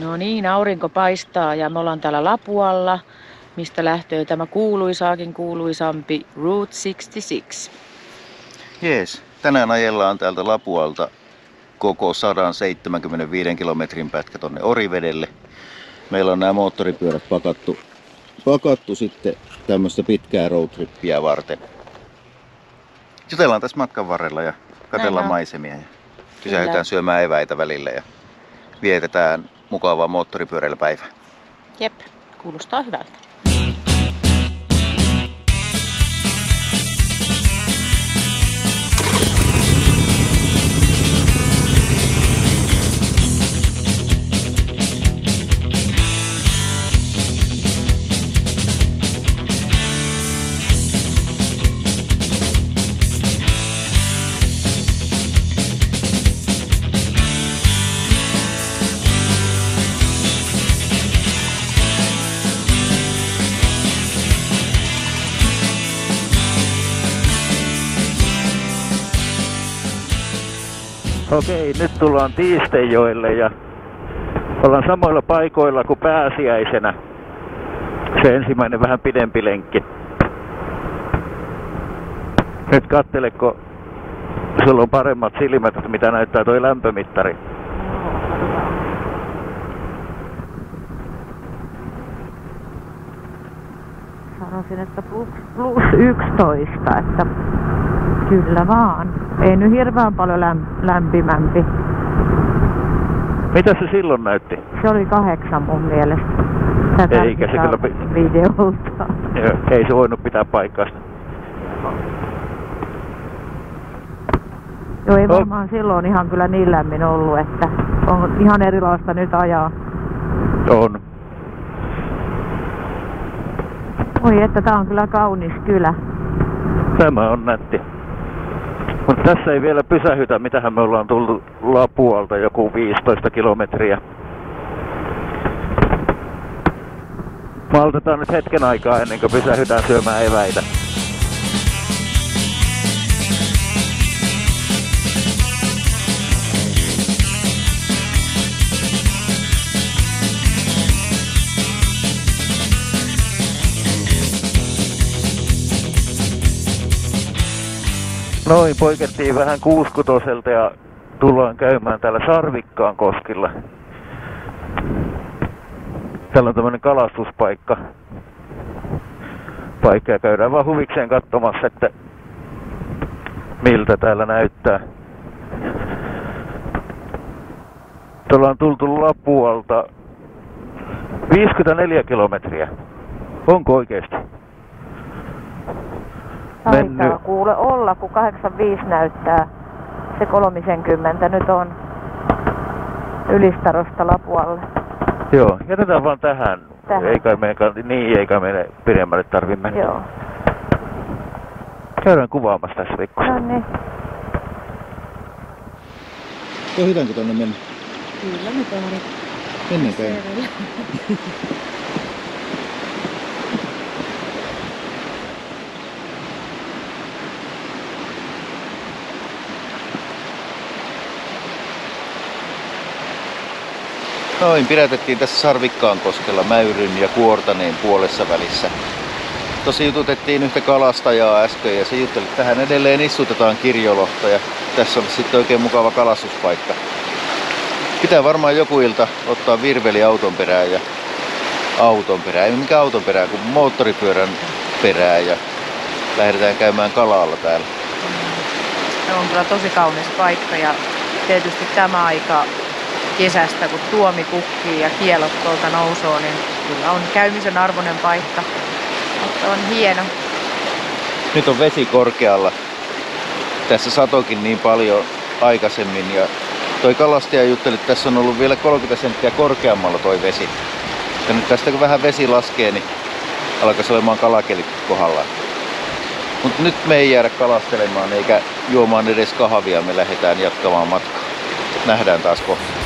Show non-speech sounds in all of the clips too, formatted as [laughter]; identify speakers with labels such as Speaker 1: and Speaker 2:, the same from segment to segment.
Speaker 1: No niin, aurinko paistaa ja me ollaan täällä Lapualla, mistä lähtee tämä kuuluisaakin kuuluisampi Route 66.
Speaker 2: Jees, tänään ajellaan täältä Lapualta koko 175 kilometrin pätkä tonne Orivedelle. Meillä on nämä moottoripyörät pakattu, pakattu sitten tämmöistä pitkää roadtrippiä varten. Jutellaan tässä matkan varrella ja
Speaker 1: on.
Speaker 2: maisemia ja
Speaker 1: Kyllä.
Speaker 2: pysähytään syömään eväitä välillä ja vietetään mukavaa moottoripyöräilypäivää.
Speaker 1: Jep, kuulostaa hyvältä.
Speaker 3: Okei, nyt tullaan Tiistejoelle ja ollaan samoilla paikoilla kuin pääsiäisenä. Se ensimmäinen vähän pidempi lenkki. Nyt kattele, kun sulla on paremmat silmät, että mitä näyttää toi lämpömittari.
Speaker 4: Sanoisin, että plus, plus 11, että kyllä vaan. Ei nyt hirveän paljon läm, lämpimämpi.
Speaker 3: Mitä se silloin näytti?
Speaker 4: Se oli kahdeksan mun mielestä. Tätä
Speaker 3: Eikä se kyllä
Speaker 4: videolta.
Speaker 3: Ei se voinut pitää paikkaansa.
Speaker 4: Joo, ei
Speaker 3: Oh.
Speaker 4: varmaan silloin ihan kyllä niin lämmin ollut, että on ihan erilaista nyt ajaa.
Speaker 3: On.
Speaker 4: Oi, että tää on kyllä kaunis kylä.
Speaker 3: Tämä on nätti. Mutta tässä ei vielä pysähytä, mitähän me ollaan tullut Lapualta joku 15 kilometriä. Maltetaan nyt hetken aikaa ennen kuin pysähytään syömään eväitä. Noin, poikettiin vähän kuuskutoselta ja tullaan käymään täällä Sarvikkaan koskilla. Täällä on tämmönen kalastuspaikka. Paikka ja käydään vaan huvikseen katsomassa, että miltä täällä näyttää. Tuolla on tultu Lapualta 54 kilometriä. Onko oikeesti?
Speaker 4: Taitaa
Speaker 3: Mennyt.
Speaker 4: kuule olla, kun 85 näyttää se 30 nyt on Ylistarosta Lapualle.
Speaker 3: Joo, jätetään vaan tähän.
Speaker 4: Tähän.
Speaker 3: Ei kai meidän, kann- niin, ei kai meidän pidemmälle tarvi mennä.
Speaker 4: Joo.
Speaker 3: Käydään kuvaamassa tässä pikkusen.
Speaker 4: No niin.
Speaker 2: Tohitaanko tonne mennä?
Speaker 1: Kyllä, nyt on
Speaker 2: Mennäänkö? [laughs] Noin, pidätettiin tässä Sarvikkaan koskella Mäyryn ja Kuortaneen puolessa välissä. Tosi jututettiin yhtä kalastajaa äsken ja se jutteli, että tähän edelleen istutetaan kirjolohta ja tässä olisi sitten oikein mukava kalastuspaikka. Pitää varmaan joku ilta ottaa virveli auton perään ja auton perään, ei mikä auton perään, kuin moottoripyörän perään ja lähdetään käymään kalalla täällä.
Speaker 1: Se on kyllä tosi kaunis paikka ja tietysti tämä aika kesästä, kun tuomi kukkii ja kielot tuolta nousoo, niin kyllä on käymisen arvoinen paikka. Mutta on hieno.
Speaker 2: Nyt on vesi korkealla. Tässä satokin niin paljon aikaisemmin ja toi kalastaja jutteli, että tässä on ollut vielä 30 senttiä korkeammalla toi vesi. Ja nyt tästä kun vähän vesi laskee, niin alkaisi olemaan kalakelit kohdallaan. Mutta nyt me ei jäädä kalastelemaan eikä juomaan edes kahvia, me lähdetään jatkamaan matkaa. Nähdään taas kohta.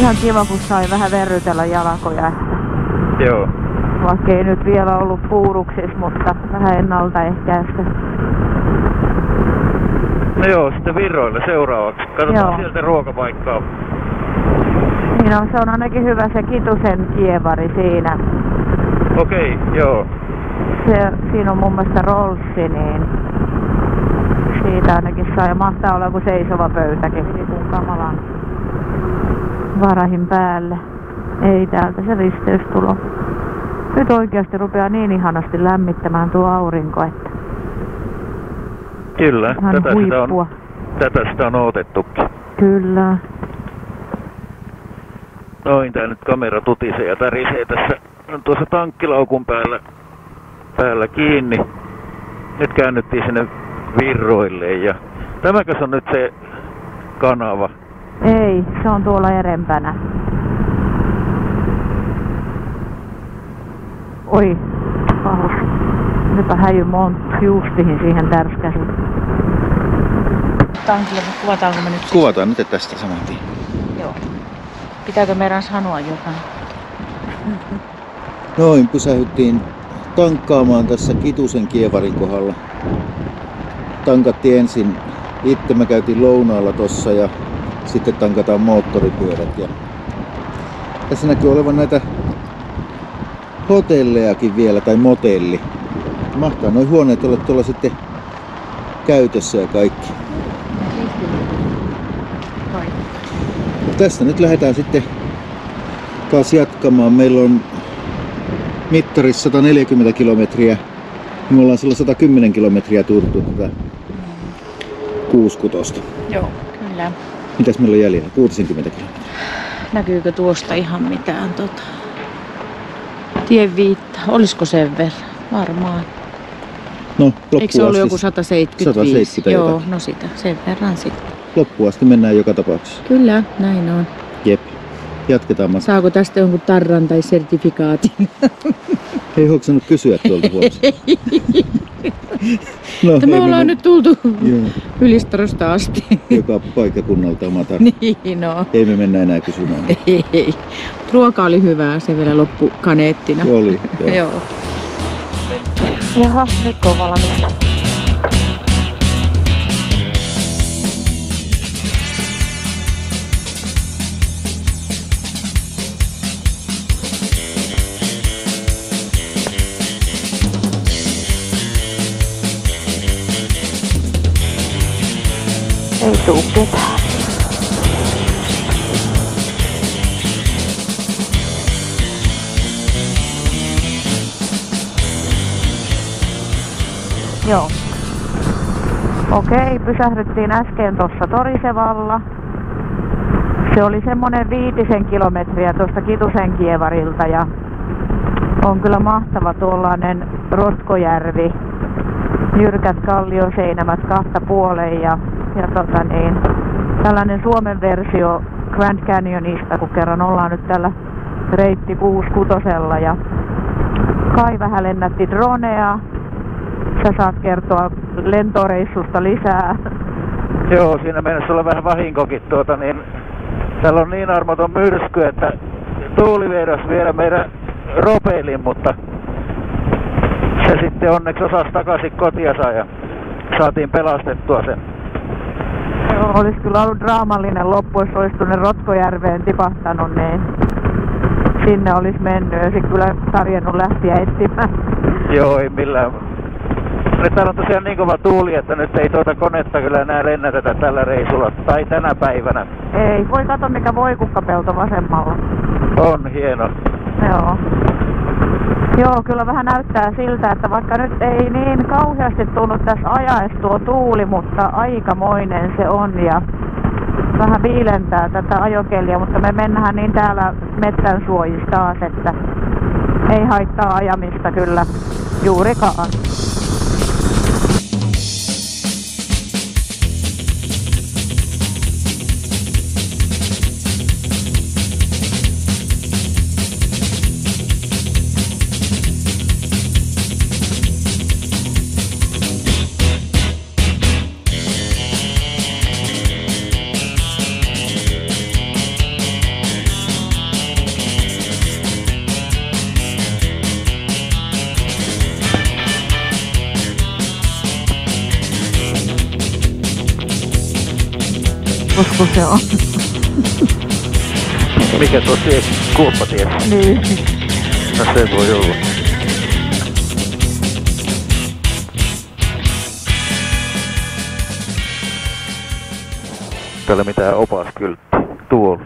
Speaker 4: Ihan kiva, kun sai vähän verrytellä jalkoja. Että
Speaker 3: Joo.
Speaker 4: vaikka ei nyt vielä ollut puuruksissa, mutta vähän ennaltaehkäistä.
Speaker 3: No joo, sitten Virroille seuraavaksi. Katsotaan
Speaker 4: Joo.
Speaker 3: sieltä ruokapaikkaa.
Speaker 4: Niin on, se on ainakin hyvä se Kitusen kievari siinä.
Speaker 3: Okei, joo.
Speaker 4: Se, siinä on mun mielestä rolssi, niin siitä ainakin saa. Ja mahtaa olla joku seisova pöytäkin. Kun kamalan varahin päälle. Ei täältä se risteys tulo. Nyt oikeasti rupeaa niin ihanasti lämmittämään tuo aurinko, että
Speaker 3: Kyllä,
Speaker 4: ihan
Speaker 3: tätä sitä, on, tätä sitä on odotettukin.
Speaker 4: Kyllä.
Speaker 3: Noin, tää nyt kamera tutisee ja tärisee tässä on tuossa tankkilaukun päällä, päällä kiinni. Nyt käännyttiin sinne virroille ja tämäkös on nyt se kanava?
Speaker 4: Ei, se on tuolla erempänä. Oi, pahus. Nytpä häjy monttu justihin siihen tärskäsin.
Speaker 1: Tankille, kuvataanko me nyt? siis?
Speaker 2: Kuvataan nyt tästä saman tien.
Speaker 1: Joo. Pitääkö meidän sanoa jotain? [laughs]
Speaker 2: Noin, pysähyttiin tankkaamaan tässä Kitusen kievarin kohdalla. Tankattiin ensin, itse me käytiin lounaalla tossa ja sitten tankataan moottoripyörät. Ja tässä näkyy olevan näitä hotellejakin vielä, tai motelli. Mahtaa noin huoneet olla tuolla sitten käytössä ja kaikki. Tästä nyt lähdetään sitten taas jatkamaan. Meillä on mittarissa 140 kilometriä. Me ollaan sillä 110 kilometriä turtu tätä kuuskutosta.
Speaker 1: Joo, kyllä.
Speaker 2: Mitäs meillä on jäljellä? 60 kilometriä.
Speaker 1: Näkyykö tuosta ihan mitään tota? Tien viitta. Olisiko sen verran? Varmaan.
Speaker 2: No, loppuun
Speaker 1: Eikö se ollut joku 175?
Speaker 2: 170
Speaker 1: Joo,
Speaker 2: jotain.
Speaker 1: no sitä. Sen verran sitten.
Speaker 2: loppuun asti mennään joka tapauksessa.
Speaker 1: Kyllä, näin on.
Speaker 2: Jep. Jatketaan matkaa.
Speaker 1: Saako tästä jonkun tarran tai sertifikaatin?
Speaker 2: Ei hoksannut kysyä tuolta huomioon. [laughs] no,
Speaker 1: me
Speaker 2: ei
Speaker 1: ollaan
Speaker 2: mennä-
Speaker 1: nyt tultu
Speaker 2: Joo,
Speaker 1: Ylistarosta asti.
Speaker 2: joka paikkakunnalta oma tarve. [laughs]
Speaker 1: niin no.
Speaker 2: Ei me mennä enää kysymään. [laughs]
Speaker 1: Ei. Ruoka oli hyvää, se vielä loppu kaneettina.
Speaker 2: Oli. Joo. [laughs]
Speaker 1: Joo.
Speaker 4: Jaha, nyt on valmis. Joo. Okei, pysähdyttiin äsken tuossa Torisevalla. Se oli semmonen viitisen kilometriä tuosta Kitusen kievarilta ja on kyllä mahtava tuollainen Rotkojärvi. Jyrkät kallioseinämät kahta puoleen ja, ja tota niin, tällainen Suomen versio Grand Canyonista, kun kerran ollaan nyt tällä reitti 66 ja Kai vähän lennätti dronea. Sä saat kertoa lentoreissusta lisää.
Speaker 3: Joo, siinä mennessä olla vähän vahinkokin tuota, niin täällä on niin armoton myrsky, että tuuli vieras viedä meidän ropeilin, mutta se sitten onneksi osasi takaisin kotiansa ja saatiin pelastettua sen.
Speaker 4: Olisi kyllä ollut draamallinen loppu, jos olisi tuonne Rotkojärveen tipahtanut, niin sinne olisi mennyt ja sitten kyllä tarjennut lähteä etsimään.
Speaker 3: Joo, ei millään. Nyt täällä on tosiaan niin kova tuuli, että nyt ei tuota konetta kyllä enää lennätetä tällä reissulla tai tänä päivänä.
Speaker 4: Ei, voi katsoa mikä voikukkapelto vasemmalla.
Speaker 3: On hieno.
Speaker 4: Joo. Joo, kyllä vähän näyttää siltä, että vaikka nyt ei niin kauheasti tunnu tässä ajaessa tuo tuuli, mutta aikamoinen se on ja vähän viilentää tätä ajokeliä, mutta me mennään niin täällä metsän suojissa taas, että ei haittaa ajamista kyllä juurikaan. Se on.
Speaker 3: Mikä tuo tie? Kuoppatie?
Speaker 4: Niin.
Speaker 3: No se voi olla. Täällä mitään opaskyltti. Tuolla.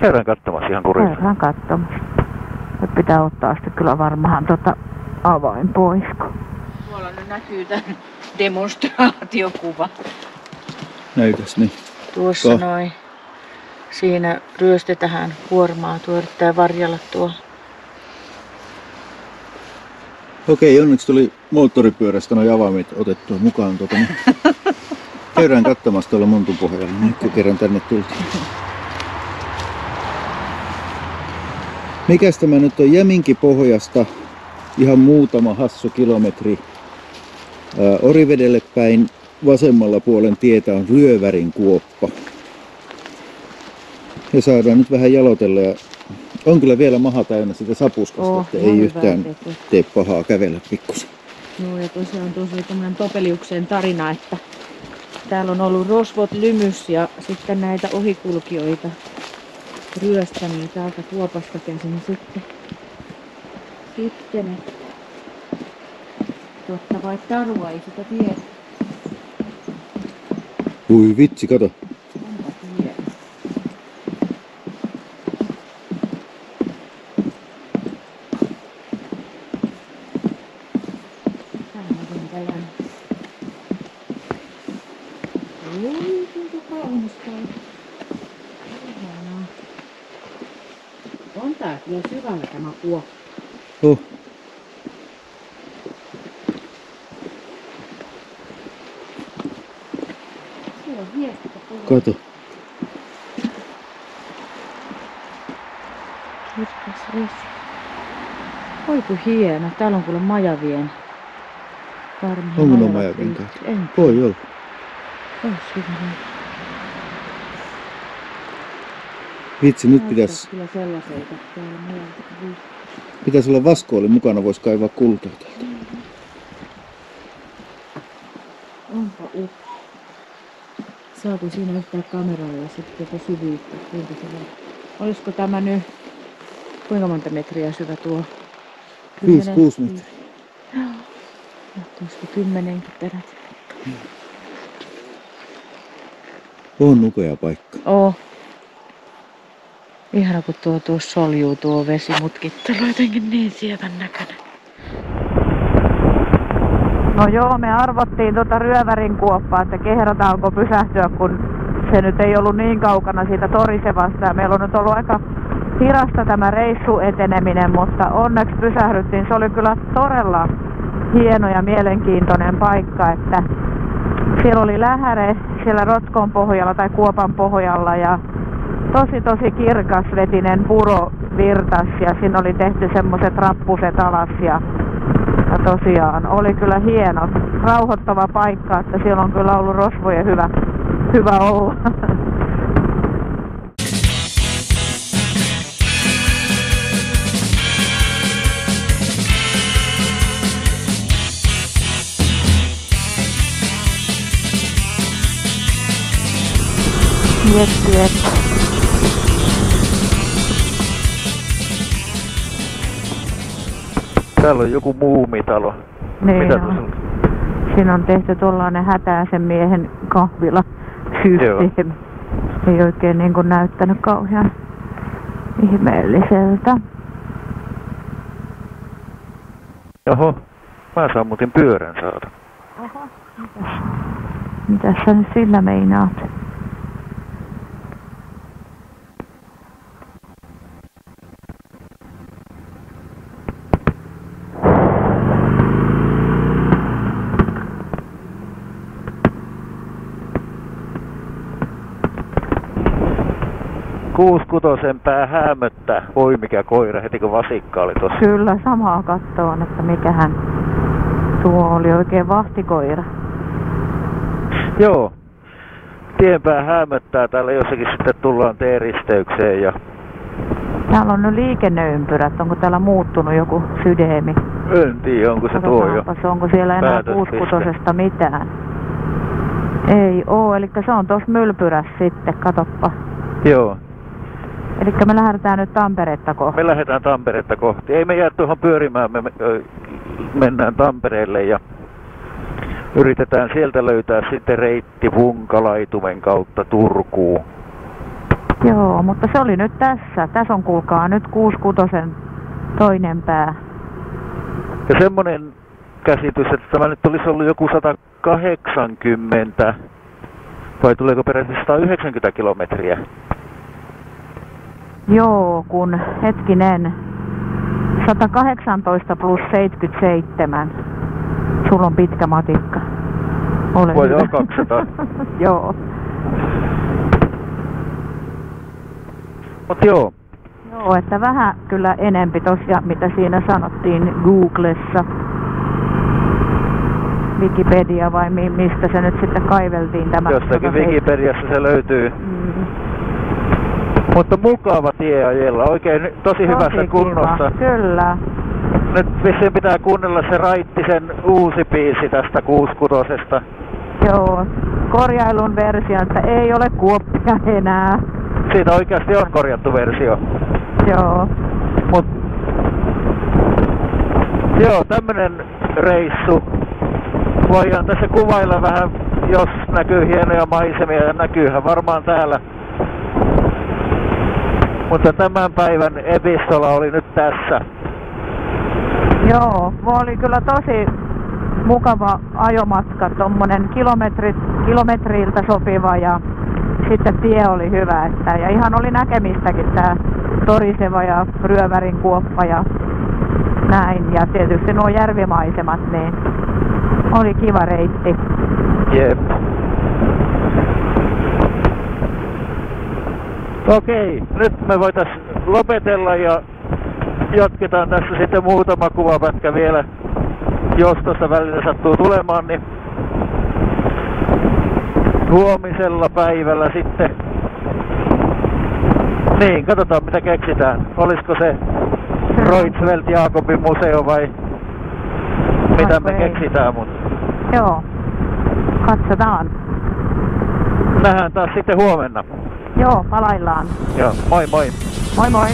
Speaker 3: Käydään katsomassa ihan kurilla.
Speaker 4: Käydään katsomassa. Nyt pitää ottaa sitten kyllä varmaan tota avain pois.
Speaker 1: Tuolla nyt näkyy tämän demonstraatiokuva.
Speaker 2: Näytäs niin.
Speaker 1: Tuossa
Speaker 2: Ko-
Speaker 1: noin. Siinä ryöstetään kuormaa. Tuo yrittää varjella tuo.
Speaker 2: Okei, onneksi tuli moottoripyörästä nuo avaimet otettua mukaan. Tuota, niin. [laughs] Käydään katsomassa tuolla montun pohjalla, nyt kun kerran tänne tultiin. Mikäs tämä nyt on Jäminki pohjasta ihan muutama hassu kilometri ää, Orivedelle päin. Vasemmalla puolen tietä on Ryövärin kuoppa. Ja saadaan nyt vähän jalotella ja on kyllä vielä maha täynnä sitä sapuskasta,
Speaker 1: Oh,
Speaker 2: että ei yhtään
Speaker 1: teko.
Speaker 2: tee pahaa kävellä pikkusen.
Speaker 1: Joo, ja tosiaan tuossa oli tämmöinen Topeliuksen tarina, että täällä on ollut rosvot lymys ja sitten näitä ohikulkijoita ryöstänyt täältä kuopasta käsin sitten. Sitten, että totta vai tarua ei sitä tiedä.
Speaker 2: Ui vitsi, kato
Speaker 1: hieno. Tää on rintajan. Oi, kuinka kaunis tää on. Ihanaa. On tää kyllä syvällä tämä kuoppa.
Speaker 2: Oh,
Speaker 1: Siellä on hiekka tuolla.
Speaker 2: kato.
Speaker 1: Kirkas vesi. Oi kun hieno. Täällä on kuule majavien. Varmaan
Speaker 2: Onko
Speaker 1: majavat
Speaker 2: majavien kautta?
Speaker 1: En
Speaker 2: Voi olla.
Speaker 1: Ois hyvä.
Speaker 2: Vitsi, nyt pitäisi
Speaker 1: kyllä sellaiselta täällä
Speaker 2: pitäis olla vaskooli mukana, vois kaivaa kultaa täältä.
Speaker 1: Onpa upea. Saatu siinä yhtään kameralla sitten tätä syvyyttä. Kuinka se on? Olisiko tämä nyt, kuinka monta metriä syvä tuo?
Speaker 2: Viisi,
Speaker 1: Kymmenen?
Speaker 2: kuusi metriä.
Speaker 1: Olisiko kymmenenkin peräti?
Speaker 2: On upea paikka.
Speaker 1: Oo. Ihana kun tuo tuossa soljuu tuo vesimutkittelu jotenkin niin sievän näköinen.
Speaker 4: No joo, me arvottiin tuota ryövärin kuoppaa, että kehrataanko pysähtyä, kun se nyt ei ollut niin kaukana siitä Torisevasta. Ja meillä on nyt ollut aika hidasta tämä reissu eteneminen, mutta onneksi pysähdyttiin. Se oli kyllä todella hieno ja mielenkiintoinen paikka, että siellä oli lähäre siellä Rotkon pohjalla tai Kuopan pohjalla ja tosi tosi kirkas vetinen puro virtas ja siinä oli tehty semmoiset rappuset alas ja ja tosiaan oli kyllä hieno, rauhoittava paikka, että siellä on kyllä ollut rosvojen hyvä, hyvä olla. [laughs] Jep, jep.
Speaker 3: Täällä on joku muumitalo.
Speaker 4: Niin
Speaker 3: Mitä
Speaker 4: on. Siinä on tehty tuollainen hätäisen miehen kahvila systeemi. Ei oikein niin kuin näyttänyt kauhean ihmeelliseltä.
Speaker 3: Oho, mä saan muuten pyörän saada.
Speaker 4: Mitäs sä nyt sillä meinaat?
Speaker 3: Kuuskutosen pää häämöttää. Voi mikä koira, heti kun vasikka oli tossa.
Speaker 4: Kyllä samaa kattoon, että mikähän tuo oli oikein vahtikoira.
Speaker 3: Joo. Tienpää häämöttää. Täällä jossakin sitten tullaan T-risteykseen ja
Speaker 4: Täällä on nyt liikenneympyrät, onko täällä muuttunut joku sydämi?
Speaker 3: en tiedä onko se tuo jo.
Speaker 4: Onko siellä enää kuuskutosesta mitään. Ei oo, eli se on tuossa Mylpyrässä sitten, katoppa.
Speaker 3: Joo.
Speaker 4: Eli me lähdetään nyt Tamperetta kohti.
Speaker 3: Me lähdetään Tamperetta kohti. Ei me jää tuohon pyörimään, me, mennään Tampereelle ja yritetään sieltä löytää sitten reitti Vunkalaitumen kautta Turkuun.
Speaker 4: Joo, mutta se oli nyt tässä. Tässä on kuulkaa nyt 66 toinen pää.
Speaker 3: Ja semmonen käsitys, että tämä nyt olisi ollut joku 180 vai tuleeko peräti 190 kilometriä?
Speaker 4: Joo, kun hetkinen. 118 plus 77. Sulla on pitkä matikka. Ole
Speaker 3: Voi
Speaker 4: hyvä.
Speaker 3: olla [laughs] 200.
Speaker 4: Joo.
Speaker 3: Mutta joo,
Speaker 4: Joo, että vähän kyllä enempi tosiaan, mitä siinä sanottiin Googlessa. Wikipedia vai mi- mistä se nyt sitten kaiveltiin tämä?
Speaker 3: jostakin
Speaker 4: 107.
Speaker 3: Wikipediassa se löytyy.
Speaker 4: Mm.
Speaker 3: Mutta mukava tie ajella, oikein tosi hyvässä
Speaker 4: Tosi
Speaker 3: kunnossa.
Speaker 4: Kiva. Kyllä.
Speaker 3: Nyt vissiin pitää kuunnella se Raittisen uusi biisi tästä 66
Speaker 4: Joo. Korjailun versio, että ei ole kuoppia enää.
Speaker 3: Siitä oikeasti on korjattu versio.
Speaker 4: Joo.
Speaker 3: Mut, joo, tämmönen reissu. Voidaan tässä kuvailla vähän, jos näkyy hienoja maisemia ja näkyyhän varmaan täällä. Mutta tämän päivän epistola oli nyt tässä.
Speaker 4: Joo, oli kyllä tosi mukava ajomatka, tommonen kilometrit, kilometriltä sopiva ja sitten tie oli hyvä. Että, ja ihan oli näkemistäkin tää Toriseva ja Ryövärin kuoppa ja näin. Ja tietysti nuo järvimaisemat, niin oli kiva reitti.
Speaker 3: Jep. Okei, nyt me voitais lopetella ja jatketaan tässä sitten muutama kuvapätkä vielä, jos tuossa välillä sattuu tulemaan, niin huomisella päivällä sitten. Niin, katsotaan mitä keksitään. Olisiko se Roitsvelt Jaakobin museo vai mitä me keksitään, mutta
Speaker 4: Joo, katsotaan.
Speaker 3: nähdään taas sitten huomenna.
Speaker 4: Joo, palaillaan.
Speaker 3: Joo, moi moi.
Speaker 4: Moi moi.